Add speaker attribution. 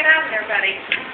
Speaker 1: Get out of there, buddy.